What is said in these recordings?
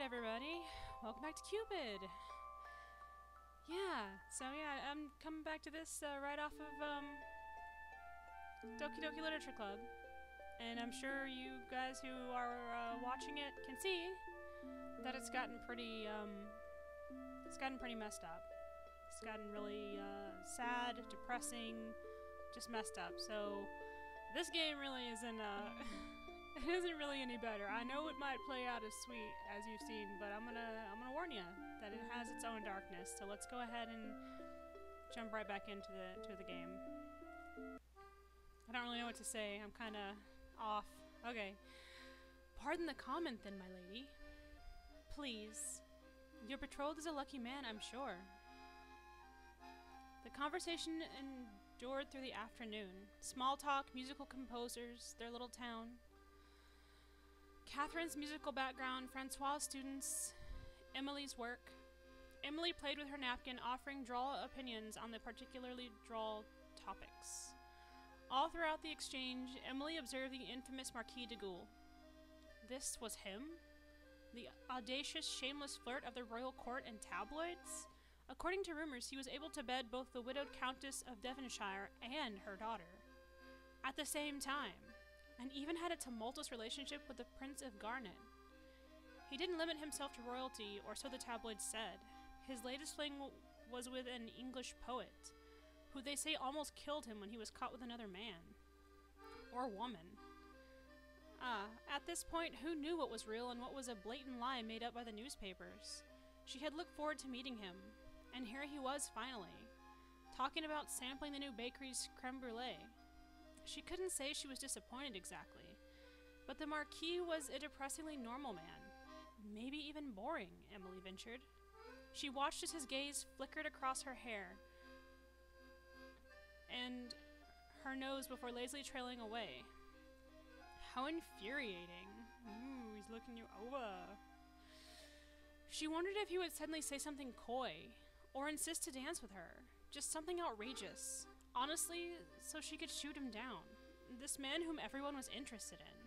Alright, everybody. Welcome back to Cupid. Yeah, so yeah, I'm coming back to this uh, right off of um, Doki Doki Literature Club. And I'm sure you guys who are uh, watching it can see that it's gotten pretty, um, it's gotten pretty messed up. It's gotten really uh, sad, depressing, just messed up. So this game really isn't, uh, it isn't really any better. I know it might play out as sweet as you've seen, but I'm gonna, I'm gonna warn you that it has its own darkness. So let's go ahead and jump right back into the to the game. I don't really know what to say. I'm kind of off. Okay. Pardon the comment, then, my lady. Please. Your betrothed is a lucky man, I'm sure. The conversation endured through the afternoon. Small talk, musical composers, their little town. Catherine's musical background, Francois' students, Emily's work. Emily played with her napkin, offering droll opinions on the particularly droll topics. All throughout the exchange, Emily observed the infamous Marquis de Gaulle. This was him? The audacious, shameless flirt of the royal court and tabloids? According to rumors, he was able to bed both the widowed Countess of Devonshire and her daughter. At the same time, and even had a tumultuous relationship with the Prince of Garnet. He didn't limit himself to royalty, or so the tabloids said. His latest fling was with an English poet, who they say almost killed him when he was caught with another man. Or woman. Ah, at this point, who knew what was real and what was a blatant lie made up by the newspapers? She had looked forward to meeting him, and here he was finally, talking about sampling the new bakery's creme brulee. She couldn't say she was disappointed exactly, but the Marquis was a depressingly normal man. Maybe even boring, Emily ventured. She watched as his gaze flickered across her hair and her nose before lazily trailing away. How infuriating. Ooh, he's looking you over. She wondered if he would suddenly say something coy, or insist to dance with her. Just something outrageous. Honestly, so she could shoot him down. This man whom everyone was interested in.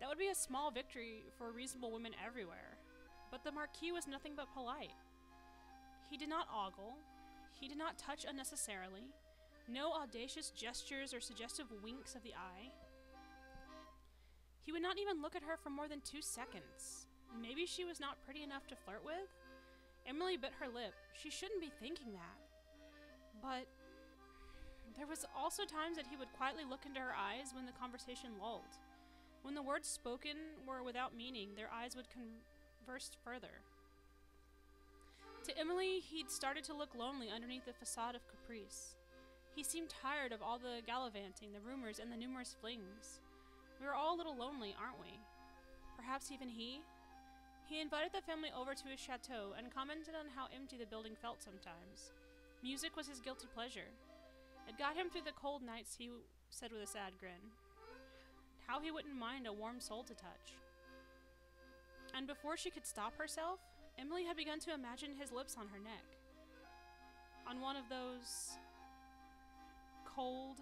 That would be a small victory for reasonable women everywhere. But the Marquis was nothing but polite. He did not ogle. He did not touch unnecessarily. No audacious gestures or suggestive winks of the eye. He would not even look at her for more than two seconds. Maybe she was not pretty enough to flirt with? Emily bit her lip. She shouldn't be thinking that. But there was also times that he would quietly look into her eyes when the conversation lulled. When the words spoken were without meaning, their eyes would converse further. To Emily, he'd started to look lonely underneath the facade of caprice. He seemed tired of all the gallivanting, the rumors, and the numerous flings. We are all a little lonely, aren't we? Perhaps even he? He invited the family over to his chateau and commented on how empty the building felt sometimes. Music was his guilty pleasure. It got him through the cold nights, he said with a sad grin. How he wouldn't mind a warm soul to touch. And before she could stop herself, Emily had begun to imagine his lips on her neck. On one of those cold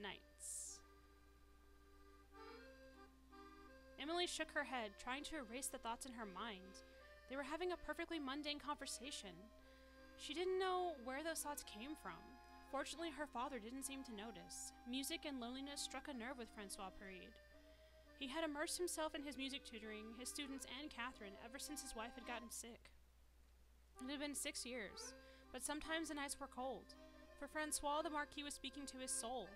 nights. Emily shook her head, trying to erase the thoughts in her mind. They were having a perfectly mundane conversation. She didn't know where those thoughts came from. Fortunately, her father didn't seem to notice. Music and loneliness struck a nerve with Francois Paride. He had immersed himself in his music tutoring, his students, and Catherine ever since his wife had gotten sick. It had been six years, but sometimes the nights were cold. For Francois, the Marquis was speaking to his soul.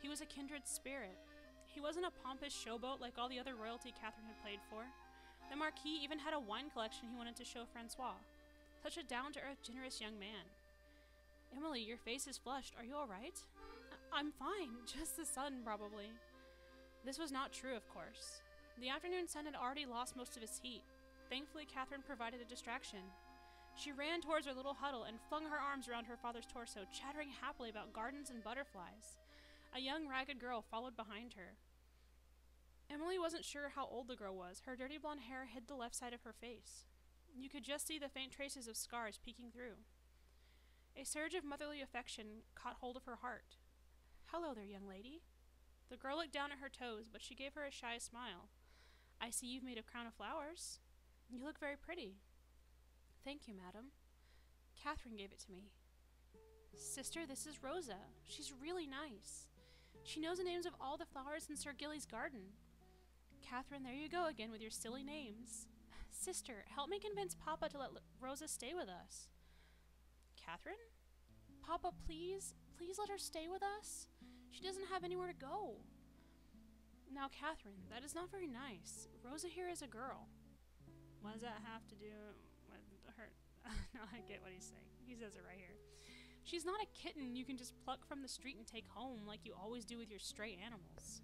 He was a kindred spirit. He wasn't a pompous showboat like all the other royalty Catherine had played for. The Marquis even had a wine collection he wanted to show Francois. Such a down to earth, generous young man. Emily, your face is flushed. Are you alright? I'm fine. Just the sun, probably. This was not true, of course. The afternoon sun had already lost most of its heat. Thankfully, Catherine provided a distraction. She ran towards her little huddle and flung her arms around her father's torso, chattering happily about gardens and butterflies. A young, ragged girl followed behind her. Emily wasn't sure how old the girl was. Her dirty blonde hair hid the left side of her face. You could just see the faint traces of scars peeking through. A surge of motherly affection caught hold of her heart. Hello there, young lady. The girl looked down at her toes, but she gave her a shy smile. I see you've made a crown of flowers. You look very pretty. Thank you, madam. Catherine gave it to me. Sister, this is Rosa. She's really nice. She knows the names of all the flowers in Sir Gilly's garden. Catherine, there you go again with your silly names. Sister, help me convince Papa to let L- Rosa stay with us. Catherine? Papa, please, please let her stay with us. She doesn't have anywhere to go. Now, Catherine, that is not very nice. Rosa here is a girl. What does that have to do with her? no, I get what he's saying. He says it right here. She's not a kitten you can just pluck from the street and take home like you always do with your stray animals.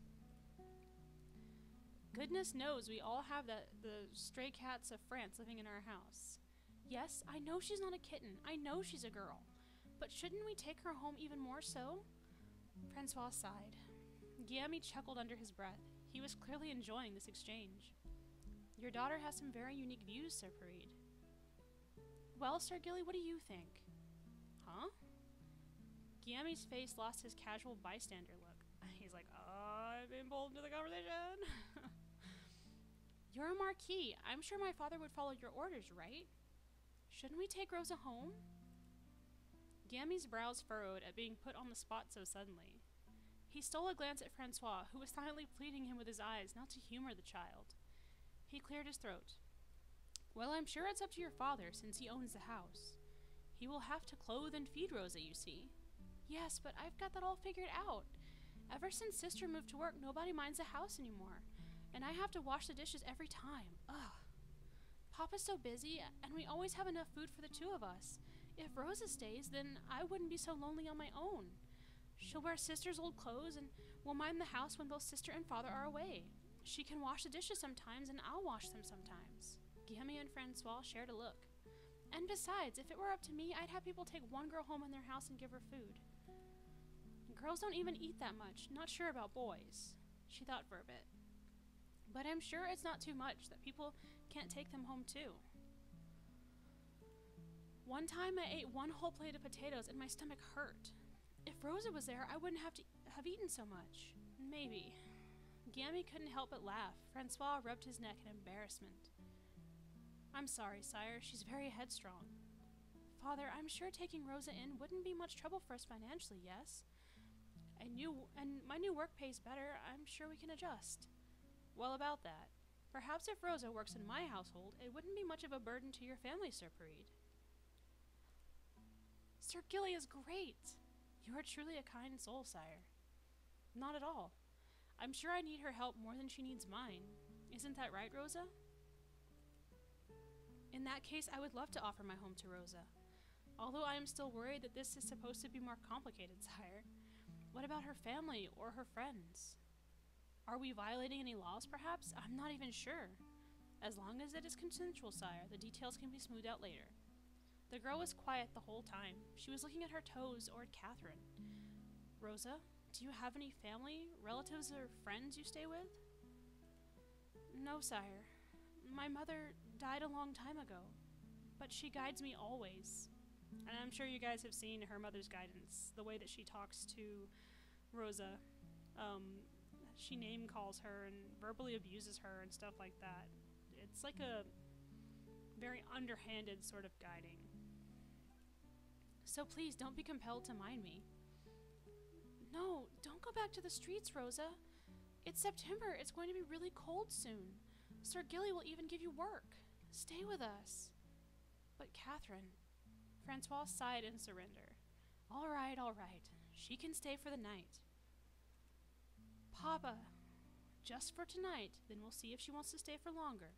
Goodness knows we all have that the stray cats of France living in our house. Yes, I know she's not a kitten. I know she's a girl. But shouldn't we take her home even more so? Francois sighed. Guillaume chuckled under his breath. He was clearly enjoying this exchange. Your daughter has some very unique views, Sir Farid. Well, Sir Gilly, what do you think? Huh? Guillaume's face lost his casual bystander look. He's like, oh, I've been pulled into the conversation. You're a marquis. I'm sure my father would follow your orders, right? Shouldn't we take Rosa home? Gammy's brows furrowed at being put on the spot so suddenly. He stole a glance at Francois, who was silently pleading him with his eyes not to humor the child. He cleared his throat. Well, I'm sure it's up to your father, since he owns the house. He will have to clothe and feed Rosa, you see. Yes, but I've got that all figured out. Ever since sister moved to work, nobody minds the house anymore. And I have to wash the dishes every time. Ugh. Papa's so busy, and we always have enough food for the two of us. If Rosa stays, then I wouldn't be so lonely on my own. She'll wear sister's old clothes and will mind the house when both sister and father are away. She can wash the dishes sometimes, and I'll wash them sometimes. Guillaume and Francois shared a look. And besides, if it were up to me, I'd have people take one girl home in their house and give her food. Girls don't even eat that much, not sure about boys. She thought for a bit. But I'm sure it's not too much that people can't take them home too. One time I ate one whole plate of potatoes and my stomach hurt. If Rosa was there, I wouldn't have to have eaten so much. Maybe. Gammy couldn't help but laugh. Francois rubbed his neck in embarrassment. I'm sorry, sire. She's very headstrong. Father, I'm sure taking Rosa in wouldn't be much trouble for us financially, yes? And you and my new work pays better. I'm sure we can adjust. Well, about that. Perhaps if Rosa works in my household, it wouldn't be much of a burden to your family, Sir Parid. Sir Gilly is great. You are truly a kind soul, sire. Not at all. I'm sure I need her help more than she needs mine. Isn't that right, Rosa? In that case, I would love to offer my home to Rosa. Although I am still worried that this is supposed to be more complicated, sire. What about her family or her friends? Are we violating any laws, perhaps? I'm not even sure. As long as it is consensual, sire, the details can be smoothed out later. The girl was quiet the whole time. She was looking at her toes or at Catherine. Rosa, do you have any family, relatives, or friends you stay with? No, sire. My mother died a long time ago, but she guides me always. And I'm sure you guys have seen her mother's guidance, the way that she talks to Rosa. Um, she name calls her and verbally abuses her and stuff like that. It's like a very underhanded sort of guiding. So please don't be compelled to mind me. No, don't go back to the streets, Rosa. It's September. It's going to be really cold soon. Sir Gilly will even give you work. Stay with us. But Catherine. Francois sighed in surrender. All right, all right. She can stay for the night. Papa, just for tonight, then we'll see if she wants to stay for longer.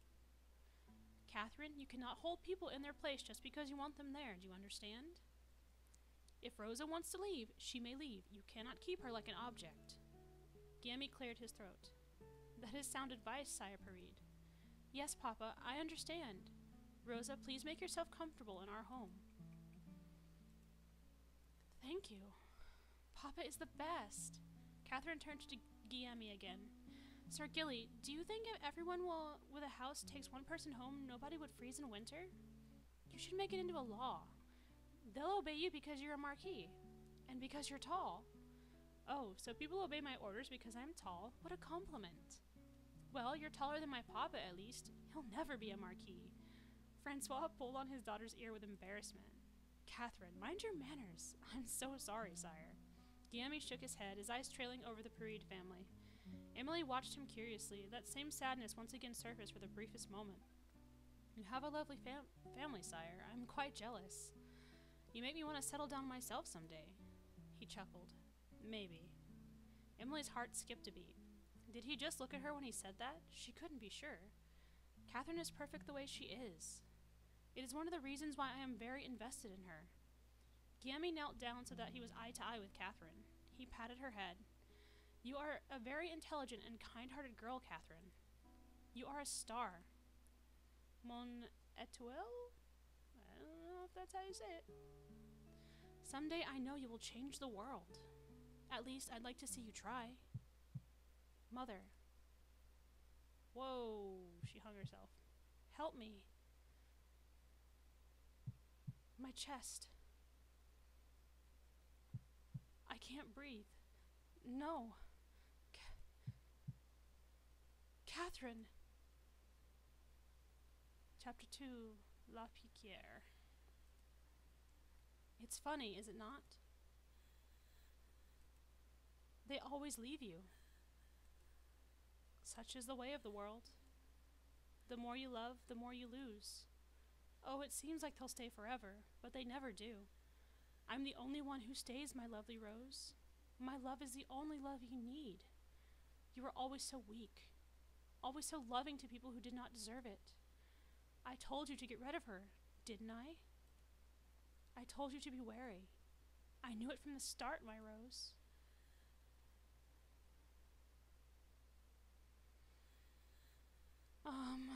Catherine, you cannot hold people in their place just because you want them there. Do you understand? If Rosa wants to leave, she may leave. You cannot keep her like an object. Guillaume cleared his throat. That is sound advice, Sire Parid. Yes, Papa, I understand. Rosa, please make yourself comfortable in our home. Thank you. Papa is the best. Catherine turned to Guillaume again. Sir Gilly, do you think if everyone will, with a house takes one person home, nobody would freeze in winter? You should make it into a law. They'll obey you because you're a marquis, and because you're tall. Oh, so people obey my orders because I'm tall? What a compliment. Well, you're taller than my papa, at least. He'll never be a marquis. Francois pulled on his daughter's ear with embarrassment. Catherine, mind your manners. I'm so sorry, sire. Guillaume shook his head, his eyes trailing over the Paride family. Emily watched him curiously. That same sadness once again surfaced for the briefest moment. You have a lovely fam- family, sire. I'm quite jealous. You make me want to settle down myself someday. He chuckled. Maybe. Emily's heart skipped a beat. Did he just look at her when he said that? She couldn't be sure. Catherine is perfect the way she is. It is one of the reasons why I am very invested in her. Guillaume knelt down so that he was eye to eye with Catherine. He patted her head. You are a very intelligent and kind hearted girl, Catherine. You are a star. Mon étoile? I don't know if that's how you say it. Someday I know you will change the world. At least I'd like to see you try. Mother. Whoa, she hung herself. Help me. My chest. I can't breathe. No. Ca- Catherine. Chapter 2 La Piquière. It's funny, is it not? They always leave you. Such is the way of the world. The more you love, the more you lose. Oh, it seems like they'll stay forever, but they never do. I'm the only one who stays, my lovely Rose. My love is the only love you need. You were always so weak, always so loving to people who did not deserve it. I told you to get rid of her, didn't I? I told you to be wary. I knew it from the start, my Rose. Um.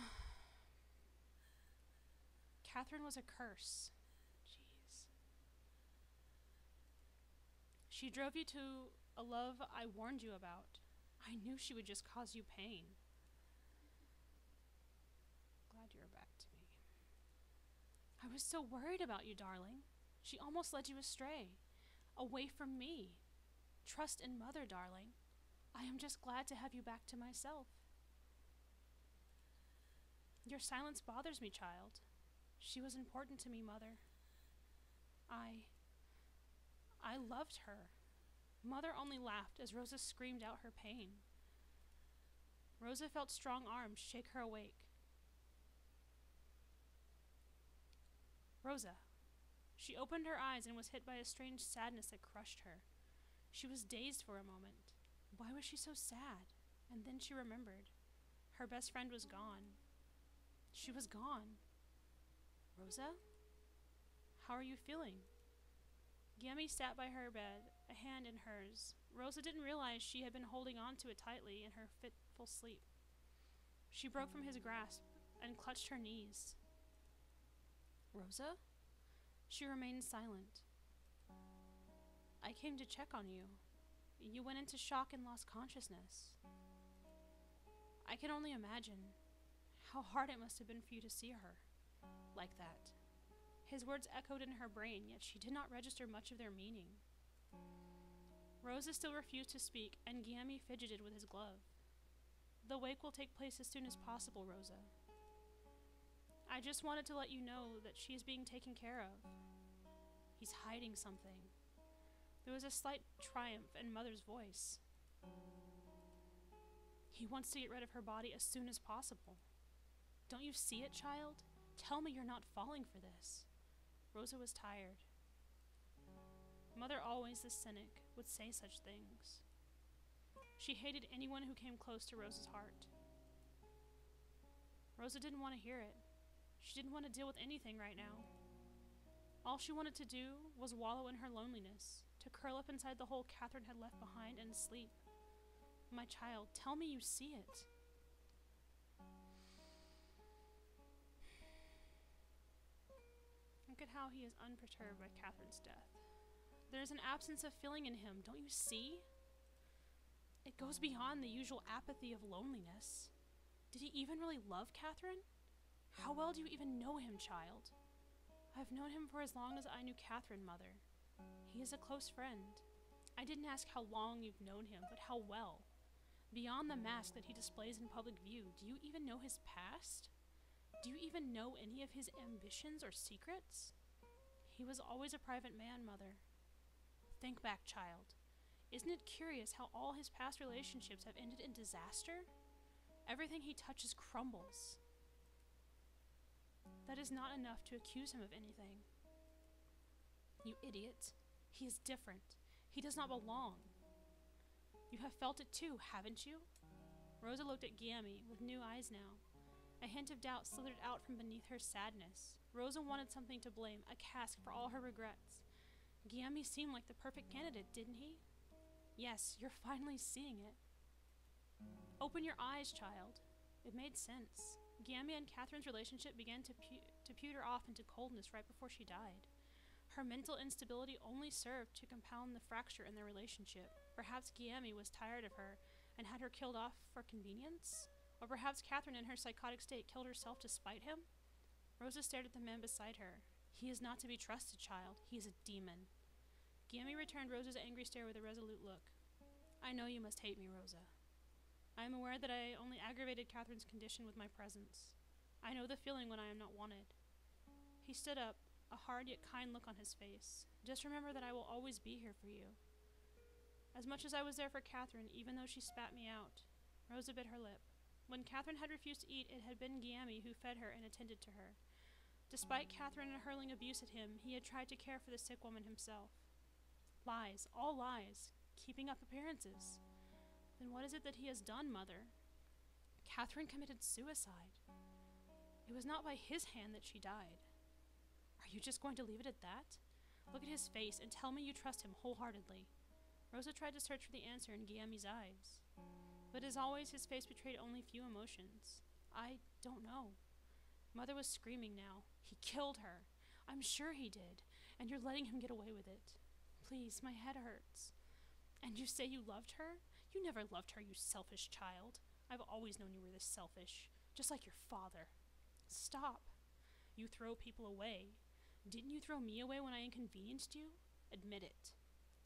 Catherine was a curse. She drove you to a love I warned you about. I knew she would just cause you pain. Glad you're back to me. I was so worried about you, darling. She almost led you astray, away from me. Trust in Mother, darling. I am just glad to have you back to myself. Your silence bothers me, child. She was important to me, Mother. I. I loved her. Mother only laughed as Rosa screamed out her pain. Rosa felt strong arms shake her awake. Rosa. She opened her eyes and was hit by a strange sadness that crushed her. She was dazed for a moment. Why was she so sad? And then she remembered. Her best friend was gone. She was gone. Rosa? How are you feeling? Guillaume sat by her bed, a hand in hers. Rosa didn't realize she had been holding on to it tightly in her fitful sleep. She broke from his grasp and clutched her knees. Rosa? She remained silent. I came to check on you. You went into shock and lost consciousness. I can only imagine how hard it must have been for you to see her like that. His words echoed in her brain, yet she did not register much of their meaning. Rosa still refused to speak, and Guillaume fidgeted with his glove. The wake will take place as soon as possible, Rosa. I just wanted to let you know that she is being taken care of. He's hiding something. There was a slight triumph in Mother's voice. He wants to get rid of her body as soon as possible. Don't you see it, child? Tell me you're not falling for this. Rosa was tired. Mother, always the cynic, would say such things. She hated anyone who came close to Rosa's heart. Rosa didn't want to hear it. She didn't want to deal with anything right now. All she wanted to do was wallow in her loneliness, to curl up inside the hole Catherine had left behind and sleep. My child, tell me you see it. Look at how he is unperturbed by Catherine's death. There is an absence of feeling in him, don't you see? It goes beyond the usual apathy of loneliness. Did he even really love Catherine? How well do you even know him, child? I've known him for as long as I knew Catherine, mother. He is a close friend. I didn't ask how long you've known him, but how well. Beyond the mask that he displays in public view, do you even know his past? Do you even know any of his ambitions or secrets? He was always a private man, Mother. Think back, child. Isn't it curious how all his past relationships have ended in disaster? Everything he touches crumbles. That is not enough to accuse him of anything. You idiot. He is different. He does not belong. You have felt it too, haven't you? Rosa looked at Giami with new eyes now. A hint of doubt slithered out from beneath her sadness. Rosa wanted something to blame, a cask for all her regrets. Giami seemed like the perfect candidate, didn't he? Yes, you're finally seeing it. Open your eyes, child. It made sense. Giami and Catherine's relationship began to, pu- to pewter off into coldness right before she died. Her mental instability only served to compound the fracture in their relationship. Perhaps Giami was tired of her and had her killed off for convenience? Or perhaps Catherine, in her psychotic state, killed herself to spite him? Rosa stared at the man beside her. He is not to be trusted, child. He is a demon. Giami returned Rosa's angry stare with a resolute look. I know you must hate me, Rosa. I am aware that I only aggravated Catherine's condition with my presence. I know the feeling when I am not wanted. He stood up, a hard yet kind look on his face. Just remember that I will always be here for you. As much as I was there for Catherine, even though she spat me out, Rosa bit her lip. When Catherine had refused to eat, it had been Giami who fed her and attended to her. Despite Catherine hurling abuse at him, he had tried to care for the sick woman himself. Lies, all lies, keeping up appearances. Then what is it that he has done, Mother? Catherine committed suicide. It was not by his hand that she died. Are you just going to leave it at that? Look at his face and tell me you trust him wholeheartedly. Rosa tried to search for the answer in Giami's eyes. But as always, his face betrayed only few emotions. I don't know. Mother was screaming now. He killed her. I'm sure he did. And you're letting him get away with it. Please, my head hurts. And you say you loved her? You never loved her, you selfish child. I've always known you were this selfish, just like your father. Stop. You throw people away. Didn't you throw me away when I inconvenienced you? Admit it.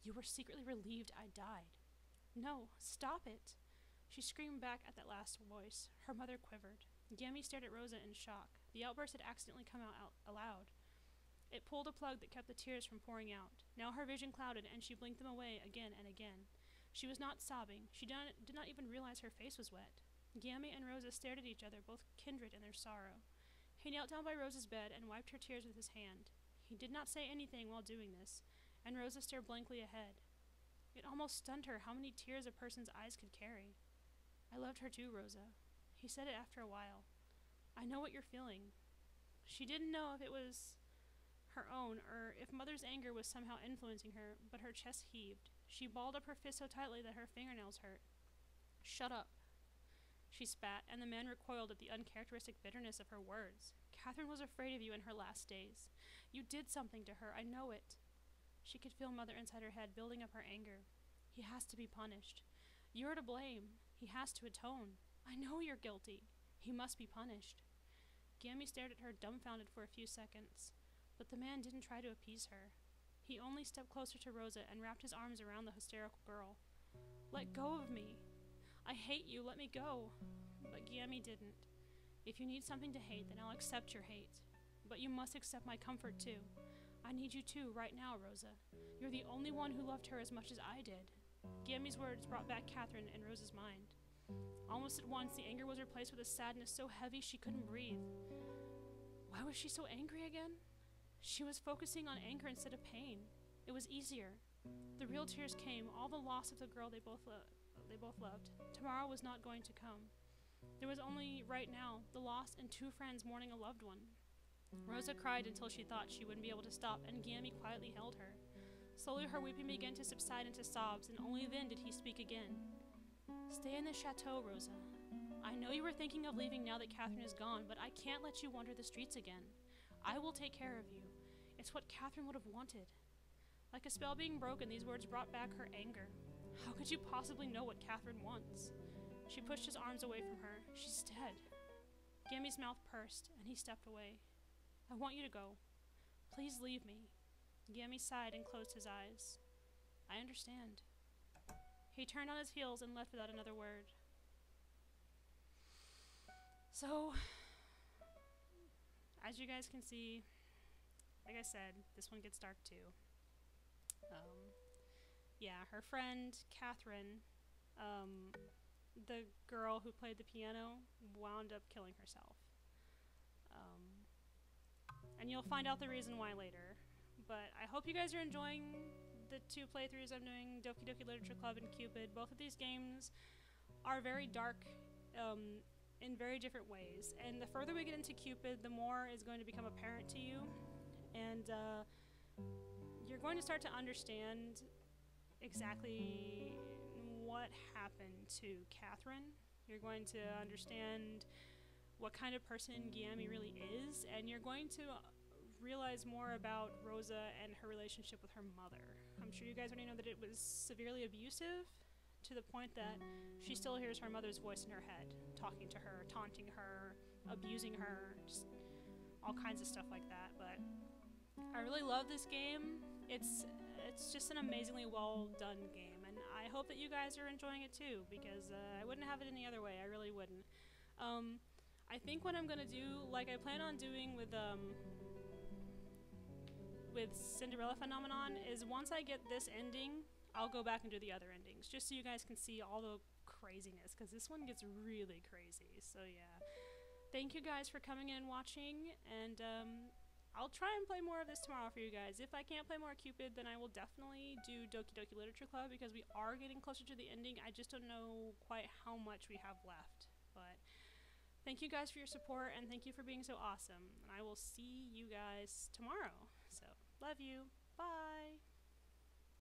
You were secretly relieved I died. No, stop it. She screamed back at that last voice. Her mother quivered. Gammy stared at Rosa in shock. The outburst had accidentally come out, aloud. It pulled a plug that kept the tears from pouring out. Now her vision clouded, and she blinked them away again and again. She was not sobbing. She did not, even realize her face was wet. Gammy and Rosa stared at each other, both kindred in their sorrow. He knelt down by Rosa's bed and wiped her tears with his hand. He did not say anything while doing this, and Rosa stared blankly ahead. It almost stunned her how many tears a person's eyes could carry. I loved her too, Rosa. He said it after a while. I know what you're feeling. She didn't know if it was her own or if Mother's anger was somehow influencing her, but her chest heaved. She balled up her fist so tightly that her fingernails hurt. Shut up. She spat, and the man recoiled at the uncharacteristic bitterness of her words. Catherine was afraid of you in her last days. You did something to her, I know it. She could feel Mother inside her head building up her anger. He has to be punished. You're to blame. He has to atone. I know you're guilty. He must be punished. Giami stared at her dumbfounded for a few seconds, but the man didn't try to appease her. He only stepped closer to Rosa and wrapped his arms around the hysterical girl. Let go of me. I hate you. Let me go. But Giami didn't. If you need something to hate, then I'll accept your hate. But you must accept my comfort too. I need you too, right now, Rosa. You're the only one who loved her as much as I did. Giami's words brought back Catherine and Rosa's mind. Almost at once, the anger was replaced with a sadness so heavy she couldn't breathe. Why was she so angry again? She was focusing on anger instead of pain. It was easier. The real tears came, all the loss of the girl they both, lo- they both loved. Tomorrow was not going to come. There was only, right now, the loss and two friends mourning a loved one. Rosa cried until she thought she wouldn't be able to stop, and Gammy quietly held her. Slowly her weeping began to subside into sobs, and only then did he speak again. Stay in the chateau, Rosa. I know you were thinking of leaving now that Catherine is gone, but I can't let you wander the streets again. I will take care of you. It's what Catherine would have wanted. Like a spell being broken, these words brought back her anger. How could you possibly know what Catherine wants? She pushed his arms away from her. She's dead. Gammy's mouth pursed, and he stepped away. I want you to go. Please leave me. Giami sighed and closed his eyes. I understand. He turned on his heels and left without another word. So, as you guys can see, like I said, this one gets dark too. Um, yeah, her friend, Catherine, um, the girl who played the piano, wound up killing herself. Um, and you'll find out the reason why later. But I hope you guys are enjoying the two playthroughs I'm doing, Doki Doki Literature Club and Cupid. Both of these games are very dark um, in very different ways. And the further we get into Cupid, the more is going to become apparent to you. And uh, you're going to start to understand exactly what happened to Catherine. You're going to understand what kind of person Giami really is, and you're going to realize more about Rosa and her relationship with her mother. I'm sure you guys already know that it was severely abusive to the point that she still hears her mother's voice in her head, talking to her, taunting her, abusing her, just all kinds of stuff like that. But I really love this game. It's it's just an amazingly well done game, and I hope that you guys are enjoying it too because uh, I wouldn't have it any other way. I really wouldn't. Um, I think what I'm gonna do, like I plan on doing with um, with Cinderella Phenomenon, is once I get this ending, I'll go back and do the other endings, just so you guys can see all the craziness, because this one gets really crazy. So yeah, thank you guys for coming in and watching, and um, I'll try and play more of this tomorrow for you guys. If I can't play more Cupid, then I will definitely do Doki Doki Literature Club, because we are getting closer to the ending. I just don't know quite how much we have left, but... Thank you guys for your support and thank you for being so awesome. And I will see you guys tomorrow. Love you. Bye.